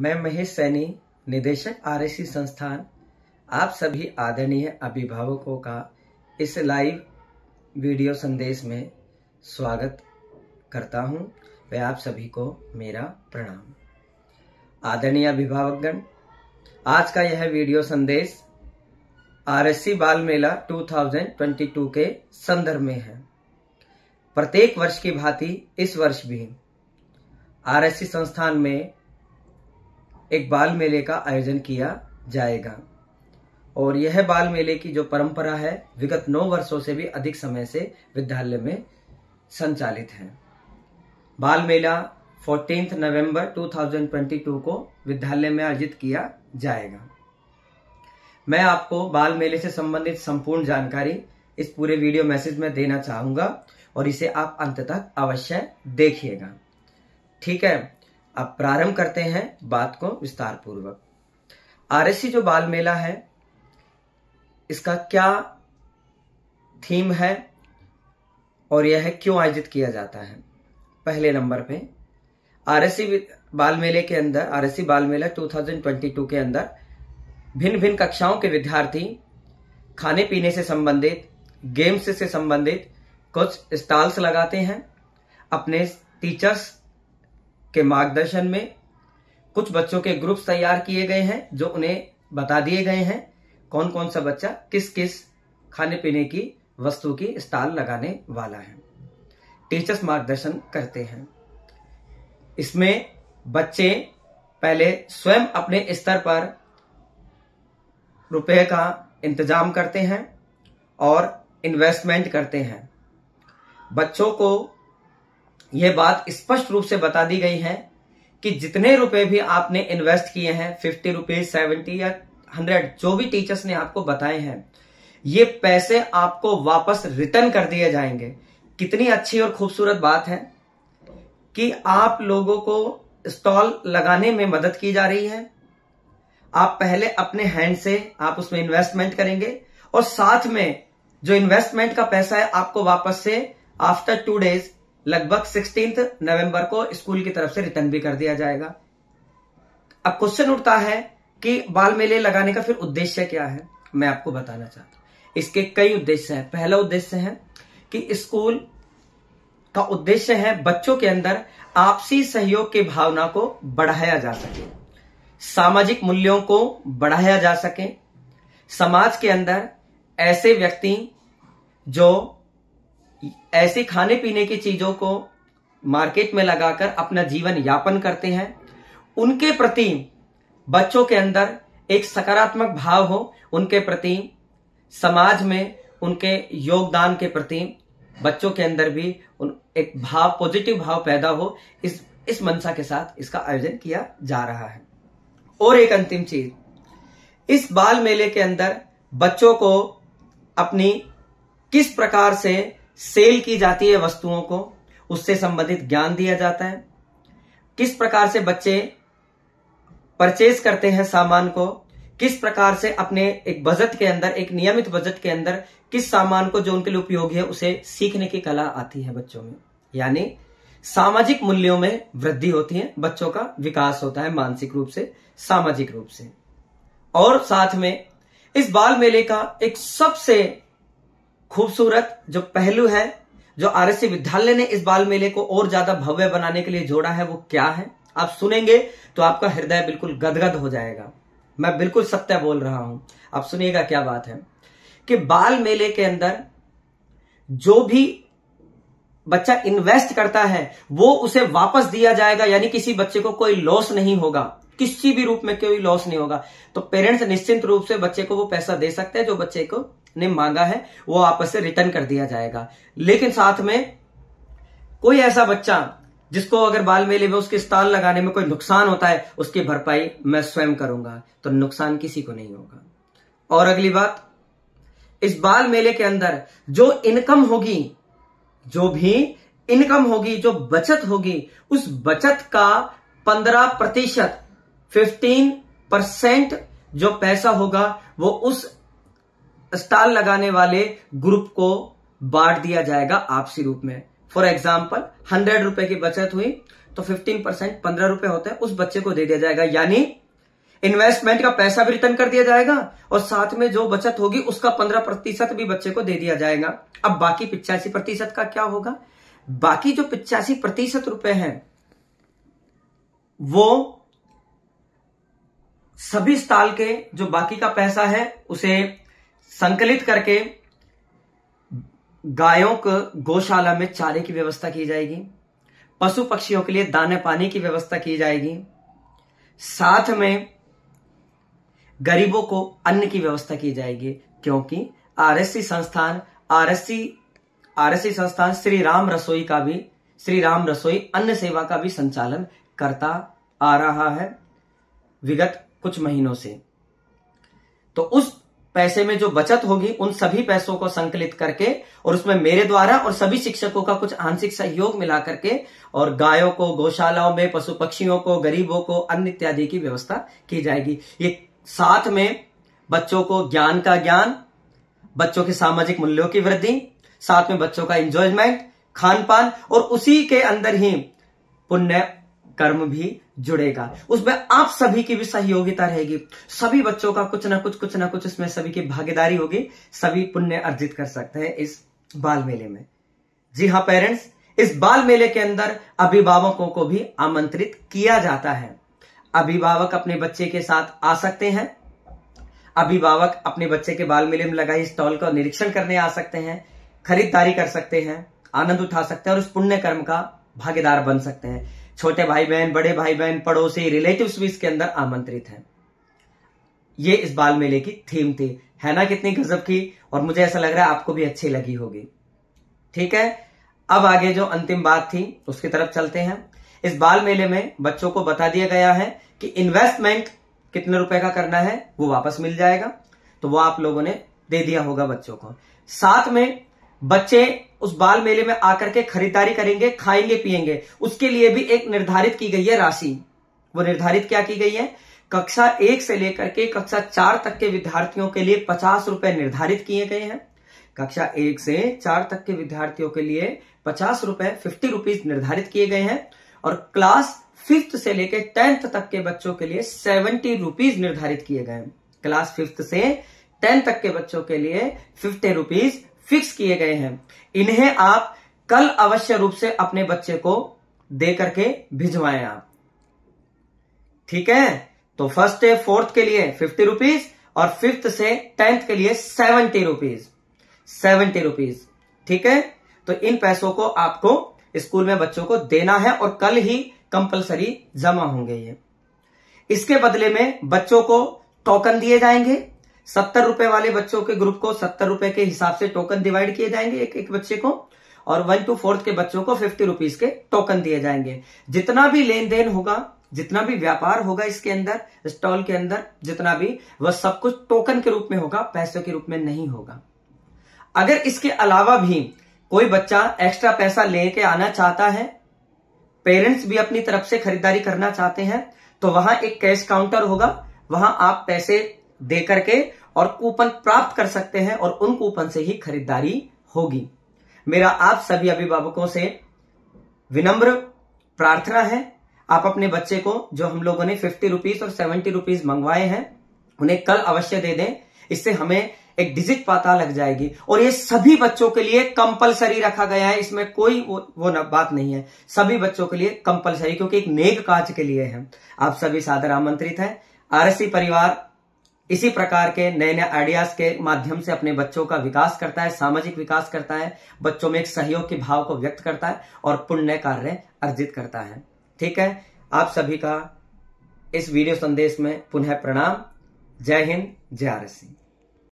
मैं महेश सैनी, निदेशक आरएससी संस्थान। आप सभी आदरणीय अभिभावकों का इस लाइव वीडियो संदेश में स्वागत करता हूँ। व आप सभी को मेरा प्रणाम। आदरणीय अभिभावकगण, आज का यह वीडियो संदेश आरएससी बाल मेला 2022 के संदर्भ में है। प्रत्येक वर्ष की भांति इस वर्ष भी आरएससी संस्थान में एक बाल मेले का आयोजन किया जाएगा। और यह बाल मेले की जो परंपरा है, विगत नौ वर्षों से भी अधिक समय से विद्यालय में संचालित है। बाल मेला 14 नवंबर 2022 को विद्यालय में आयोजित किया जाएगा। मैं आपको बाल मेले से संबंधित संपूर्ण जानकारी इस पूरे वीडियो मैसेज में देना चाहूँगा और इसे आप अंत तक अवश्य देखिएगा। ठीक है अब प्रारंभ करते हैं बात को विस्तार पूर्वक आरएससी जो बाल मेला है, इसका क्या थीम है और यह क्यों आयोजित किया जाता है? पहले नंबर पे, आरएससी बाल मेले के अंदर, आरएससी बाल मेला 2022 के अंदर भिन्न भिन्न कक्षाओं के विद्यार्थी खाने पीने से संबंधित, गेम्स से संबंधित कुछ स्टॉल्स लगाते हैं। अपने टीचर्स के मार्गदर्शन में कुछ बच्चों के ग्रुप्स तैयार किए गए हैं, जो उन्हें बता दिए गए हैं कौन कौन सा बच्चा किस किस खाने पीने की वस्तु की स्टाल लगाने वाला है। टीचर्स मार्गदर्शन करते हैं। इसमें बच्चे पहले स्वयं अपने स्तर पर रुपए का इंतज़ाम करते हैं और इन्वेस्टमेंट करते हैं। बच्चों को यह बात स्पष्ट रूप से बता दी गई है कि जितने रुपए भी आपने इन्वेस्ट किए हैं फिफ्टी रुपीज़ सेवेंटी या हंड्रेड जो भी टीचर्स ने आपको बताए हैं, ये पैसे आपको वापस रिटर्न कर दिए जाएँगे। कितनी अच्छी और खूबसूरत बात है कि आप लोगों को स्टॉल लगाने में मदद की जा रही है। आप पहले अपने हैंड से आप उसमें इन्वेस्टमेंट करेंगे और साथ में जो इन्वेस्टमेंट का पैसा है, आपको वापस से आफ्टर टू डेज़ लगभग सिक्सटीन नवंबर को स्कूल की तरफ़ से रिटर्न भी कर दिया जाएगा। अब क्वेश्चन उठता है कि बाल मेले लगाने का फिर उद्देश्य क्या है? मैं आपको बताना चाहता हूँ। इसके कई उद्देश्य हैं। पहला उद्देश्य है कि स्कूल का उद्देश्य है बच्चों के अंदर आपसी सहयोग की भावना को बढ़ाया जा सके। सामाजिक मूल्यों को बढ़ाया जा सके। समाज के अंदर ऐसे व्यक्ति जो ऐसी खाने पीने की चीज़ों को मार्केट में लगाकर अपना जीवन यापन करते हैं। उनके प्रति बच्चों के अंदर एक सकारात्मक भाव हो, उनके प्रति समाज में उनके योगदान के प्रति बच्चों के अंदर भी उन एक भाव पॉजिटिव भाव पैदा हो, इस इस मंशा के साथ इसका आयोजन किया जा रहा है। और एक अंतिम चीज़, इस बाल मेले के अंदर बच्चों को अपनी किस प्रकार से सेल की जाती है वस्तुओं को, उससे संबंधित ज्ञान दिया जाता है। किस प्रकार से बच्चे परचेज करते हैं सामान को, किस प्रकार से अपने एक बजट के अंदर, एक नियमित बजट के अंदर किस सामान को जो उनके लिए उपयोगी है, उसे सीखने की कला आती है बच्चों में। यानी सामाजिक मूल्यों में वृद्धि होती है, बच्चों का विकास होता है मानसिक रूप से, सामाजिक रूप से। और साथ में इस बाल मेले का एक सबसे खूबसूरत जो पहलू है, जो आरएससी विद्यालय ने इस बाल मेले को और ज़्यादा भव्य बनाने के लिए जोड़ा है, वो क्या है? आप सुनेंगे तो आपका हृदय बिल्कुल गदगद हो जाएगा। मैं बिल्कुल सत्य बोल रहा हूँ। आप सुनिएगा क्या बात है कि बाल मेले के अंदर जो भी बच्चा इन्वेस्ट करता है, वो उसे वापस दिया जाएगा, यानी किसी बच्चे को कोई लॉस नहीं होगा। किसी भी रूप में कोई लॉस नहीं होगा। तो पेरेंट्स निश्चिंत रूप से बच्चे को वो पैसा दे सकते हैं, जो बच्चे को ने मांगा है, वो आपस से रिटर्न कर दिया जाएगा। लेकिन साथ में कोई ऐसा बच्चा, जिसको अगर बाल मेले में उसके स्टॉल लगाने में कोई नुकसान होता है, उसकी भरपाई मैं स्वयं करूँगा तो नुकसान किसी को नहीं होगा। और अगली बात, इस बाल मेले के अंदर जो इनकम होगी, जो भी इनकम होगी, जो बचत होगी, उस बचत का पंद्रह प्रतिशत फिफ्टीन परसेंट जो पैसा होगा, वो उस स्टॉल लगाने वाले ग्रुप को बांट दिया जाएगा आपसी रूप में। फॉर एग्ज़ाम्पल हंड्रेड रुपए की बचत हुई तो 15 परसेंट पंद्रह रुपए होते हैं, उस बच्चे को दे दिया जाएगा। यानी इन्वेस्टमेंट का पैसा भी रिटर्न कर दिया जाएगा और साथ में जो बचत होगी, उसका पंद्रह प्रतिशत भी बच्चे को दे दिया जाएगा। अब बाकी पिचासी प्रतिशत का क्या होगा? बाकी जो पिचासी प्रतिशत रुपए हैं, वो सभी स्टाल के जो बाकी का पैसा है, उसे संकलित करके गायों को गौशाला में चारे की व्यवस्था की जाएगी, पशु पक्षियों के लिए दाने पानी की व्यवस्था की जाएगी, साथ में गरीबों को अन्न की व्यवस्था की जाएगी, क्योंकि आरएससी संस्थान आरएससी आरएससी संस्थान श्री राम रसोई का भी, श्री राम रसोई अन्न सेवा का भी संचालन करता आ रहा है। विगत कुछ महीनों से। तो उस पैसे में जो बचत होगी, उन सभी पैसों को संकलित करके और उसमें मेरे द्वारा और सभी शिक्षकों का कुछ आंशिक सहयोग मिला करके और गायों को, गौशालाओं में पशु पक्षियों को, गरीबों को, अन्य इत्यादि की व्यवस्था की जाएगी। ये साथ में बच्चों को ज्ञान का ज्ञान, बच्चों के सामाजिक मूल्यों की वृद्धि, साथ में बच्चों का एंजॉयमेंट खान पान और उसी के अंदर ही पुण्य कर्म भी जुड़ेगा। उसमें आप सभी की भी सहयोगिता रहेगी। सभी बच्चों का कुछ ना कुछ कुछ ना कुछ इसमें सभी की भागीदारी होगी। सभी पुण्य अर्जित कर सकते हैं इस बाल मेले में। जी हाँ पेरेंट्स, इस बाल मेले के अंदर अभिभावकों को भी आमंत्रित किया जाता है। अभिभावक अपने बच्चे के साथ आ सकते हैं। अभिभावक अपने बच्चे के बाल मेले में लगाई स्टॉल का निरीक्षण करने आ सकते हैं, खरीदारी कर सकते हैं, आनंद उठा सकते हैं और उस पुण्य कर्म का भागीदार बन सकते हैं। छोटे भाई बहन बड़े भाई बहन पड़ोसी रिलेटिव भी इसके अंदर आमंत्रित हैं। ये इस बाल मेले की थीम थी। है ना कितनी गजब की? और मुझे ऐसा लग रहा है आपको भी अच्छी लगी होगी। ठीक है? अब आगे जो अंतिम बात थी, उसकी तरफ़ चलते हैं। इस बाल मेले में बच्चों को बता दिया गया है कि इन्वेस्टमेंट कितने रुपए का करना है, वो वापस मिल जाएगा। तो वो आप लोगों ने दे दिया होगा बच्चों को। साथ में बच्चे उस बाल मेले में आकर के खरीदारी करेंगे, खाएँगे, पिएँगे। उसके लिए भी एक निर्धारित की गई है राशि। वो निर्धारित क्या की गई है? कक्षा एक से लेकर के कक्षा चार तक के विद्यार्थियों के लिए पचास रुपए निर्धारित किए गए हैं। कक्षा एक से चार तक के विद्यार्थियों के लिए पचास रुपए फिफ्टी रुपीज़ निर्धारित किए गए हैं। और क्लास फिफ्थ से लेकर टेंथ तक के बच्चों के लिए सेवेंटी रुपीज़ निर्धारित किए गए हैं। क्लास फिफ्थ से टेंथ तक के बच्चों के लिए फिफ्टी रुपीज़ फिक्स किए गए हैं। इन्हें आप कल अवश्य रूप से अपने बच्चे को दे करके भिजवाएँ आप। ठीक है? तो फ़र्स्ट से फोर्थ के लिए फिफ्टी रुपीज़ और फिफ्थ से टेंथ के लिए सेवेंटी रुपीज़ सेवेंटी रुपीज़ ठीक है? तो इन पैसों को आपको स्कूल में बच्चों को देना है और कल ही कंपलसरी जमा होंगे ये। इसके बदले में बच्चों को टोकन दिए जाएँगे। सत्तर रुपए वाले बच्चों के ग्रुप को सत्तर रुपए के हिसाब से टोकन डिवाइड किए जाएँगे एक एक बच्चे को, और वन टू फोर्थ के बच्चों को फिफ्टी रुपीज़ के टोकन दिए जाएँगे। जितना भी लेन देन होगा, जितना भी व्यापार होगा इसके अंदर स्टॉल के अंदर, जितना भी, वह सब कुछ टोकन के रूप में होगा, पैसों के रूप में नहीं होगा। अगर इसके अलावा भी कोई बच्चा एक्स्ट्रा पैसा लेके आना चाहता है पेरेंट्स भी अपनी तरफ़ से खरीदारी करना चाहते हैं तो वहाँ एक कैश काउंटर होगा, वहाँ आप पैसे दे करके और कूपन प्राप्त कर सकते हैं और उन कूपन से ही खरीदारी होगी। मेरा आप सभी अभिभावकों से विनम्र प्रार्थना है। आप अपने बच्चे को जो हम लोगों ने फिफ्टी रुपीज़ और सेवेंटी रुपीज़ मंगवाए हैं उन्हें कल अवश्य दे दें। इससे हमें एक डिजिट पता लग जाएगी। और ये सभी बच्चों के लिए कंपलसरी रखा गया है। इसमें कोई वो, वो न, बात नहीं है। सभी बच्चों के लिए कंपलसरी क्योंकि एक नेक काज के लिए है। आप सभी सादर आमंत्रित हैं। आरसी परिवार इसी प्रकार के नए नए आइडियाज़ के माध्यम से अपने बच्चों का विकास करता है, सामाजिक विकास करता है, बच्चों में एक सहयोग के भाव को व्यक्त करता है और पुण्य कार्य अर्जित करता है। ठीक है? आप सभी का इस वीडियो संदेश में पुनः प्रणाम। जय हिंद, जय आर